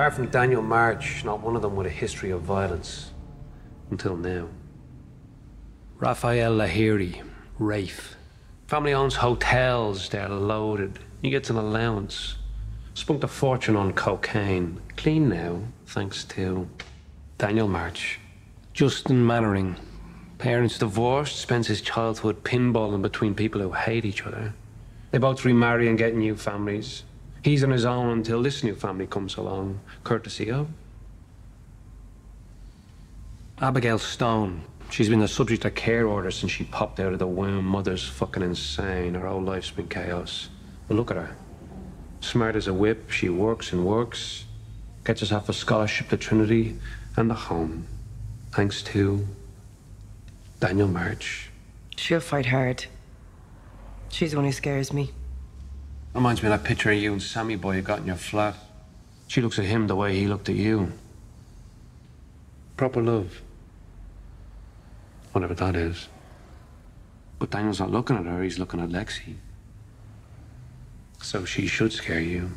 Apart from Daniel March, not one of them with a history of violence. Until now. Raphael Lahiri, Rafe. Family owns hotels, they're loaded. He gets an allowance. Spunked a fortune on cocaine. Clean now, thanks to Daniel March. Justin Mannering. Parents divorced, spends his childhood pinballing between people who hate each other. They both remarry and get new families. He's on his own until this new family comes along, courtesy of Abigail Stone. She's been the subject of care orders since she popped out of the womb. Mother's fucking insane. Her whole life's been chaos. But look at her. Smart as a whip, she works and works, gets herself a scholarship to Trinity and the home. Thanks to Daniel March. She'll fight hard. She's the one who scares me. Reminds me of that picture of you and Sammy boy you got in your flat. She looks at him the way he looked at you. Proper love. Whatever that is. But Daniel's not looking at her, he's looking at Lexie. So she should scare you.